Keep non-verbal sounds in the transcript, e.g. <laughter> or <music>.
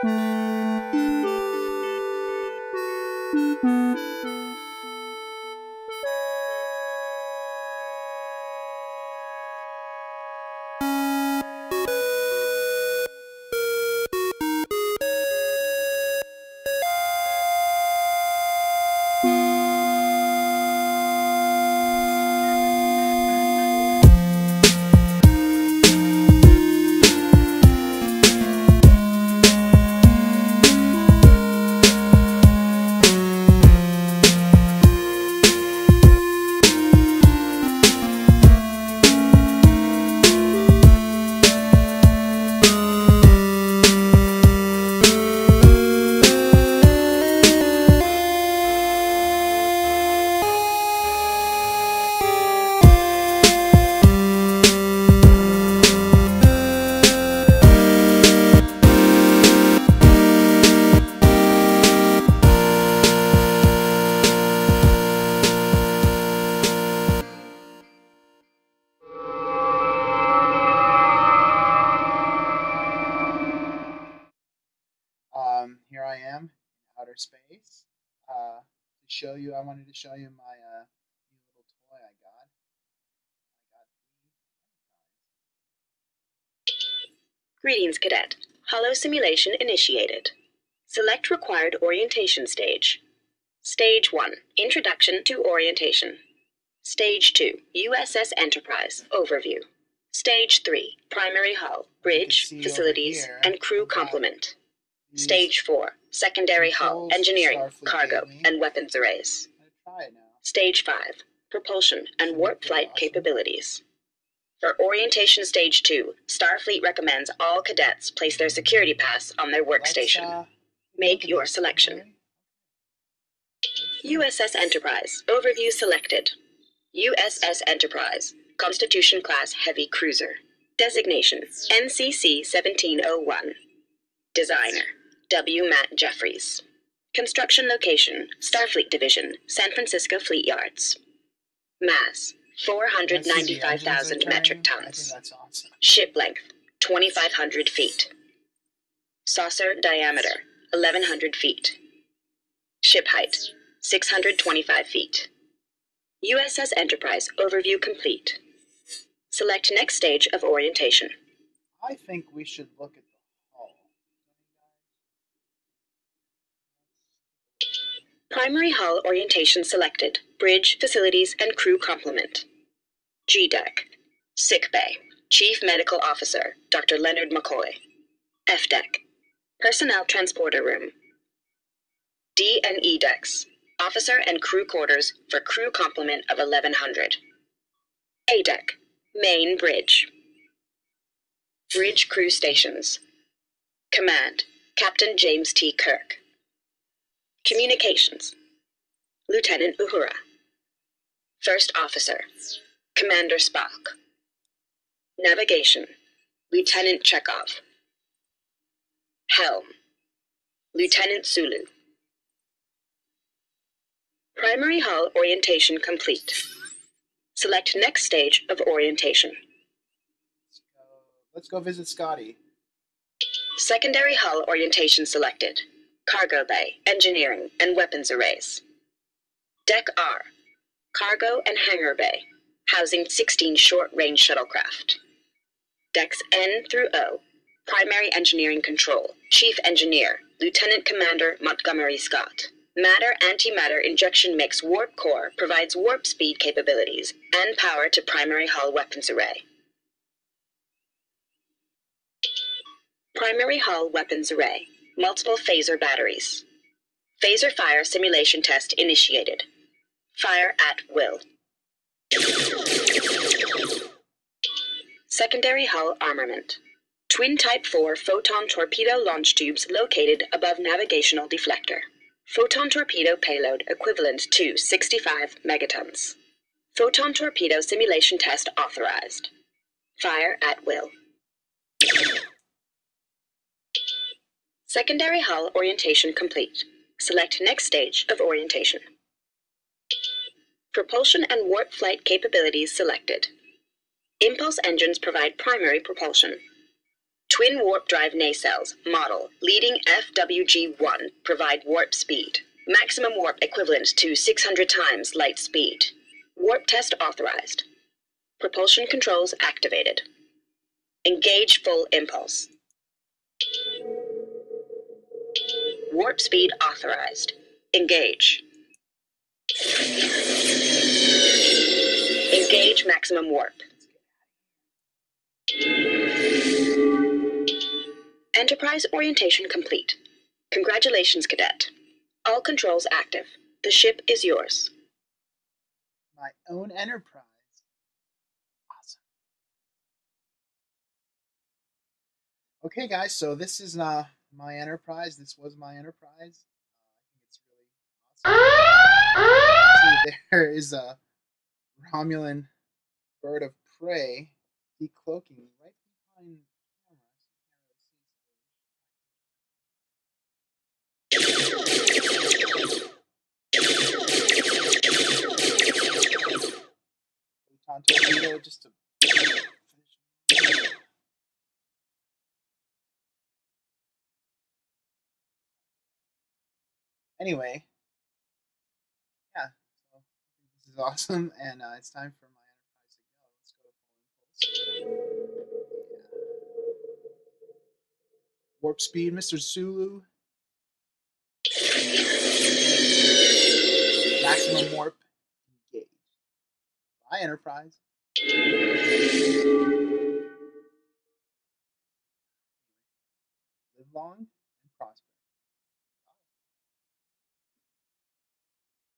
Thank you. Show you, I wanted to show you my uh, new little toy I got. I got the Greetings, Cadet. Holo simulation initiated. Select required orientation stage. Stage 1 Introduction to Orientation. Stage 2 USS Enterprise Overview. Stage 3 Primary Hull, Bridge, Facilities, and Crew Complement. Stage 4 Secondary Hull, Engineering, Cargo, and Weapons Arrays. I'm gonna try it now. Stage 5 Propulsion and Warp Flight. Capabilities. For Orientation Stage 2, Starfleet recommends all cadets place their security pass on their workstation. uh, Make your selection. USS Enterprise. Overview selected. USS Enterprise. Constitution Class Heavy Cruiser. Designation NCC 1701. Designer W. Matt Jefferies. Construction location Starfleet Division, San Francisco Fleet Yards. Mass Let's see, the engines are 495,000 metric tons. awesome. Ship length 2,500 feet. Saucer diameter 1,100 feet. Ship height 625 feet. USS Enterprise overview complete. Select next stage of orientation. I think we should look at the hull. Primary hull orientation selected. Bridge, facilities, and crew complement. G deck. Sick bay. Chief Medical Officer Dr. Leonard McCoy. F deck. Personnel transporter room. D and E decks. Officer and crew quarters for crew complement of 1100. A deck. Main bridge. Bridge crew stations. Command. Captain James T. Kirk. Communications. Lieutenant Uhura. First Officer. Commander Spock. Navigation. Lieutenant Chekov. Helm. Lieutenant Sulu. Primary hull orientation complete. Select next stage of orientation. Let's go, let's go visit Scotty. Secondary hull orientation selected. Cargo bay, engineering, and weapons arrays. Deck R, cargo and hangar bay, housing 16 short range shuttlecraft. Decks N through O, primary engineering control, chief engineer, Lieutenant Commander Montgomery Scott. Matter antimatter injection mix warp core provides warp speed capabilities and power to primary hull weapons array. Primary hull weapons array. Multiple phaser batteries. Phaser fire simulation test initiated. Fire at will. Secondary hull armament. Twin Type 4 photon torpedo launch tubes located above navigational deflector. Photon torpedo payload equivalent to 65 megatons. Photon torpedo simulation test authorized. Fire at will. Secondary hull orientation complete. Select next stage of orientation. Propulsion and warp flight capabilities selected. Impulse engines provide primary propulsion. Twin warp drive nacelles, model, leading FWG1, provide warp speed. Maximum warp equivalent to 600 times light speed. Warp test authorized. Propulsion controls activated. Engage full impulse. Warp speed authorized. Engage. Engage maximum warp. Enterprise orientation complete. Congratulations, Cadet. All controls active. The ship is yours. My own enterprise. Awesome. Okay, guys, so this is uh, my enterprise. This was my enterprise. Uh, I think it's really awesome. See, <laughs> there is a Romulan bird of prey decloaking right behind Anyway, yeah, so this is awesome, and uh, it's time for my enterprise to go. Let's go to. Yeah. Warp speed, Mr. Sulu. Maximum warp engaged. Bye, Enterprise. Live long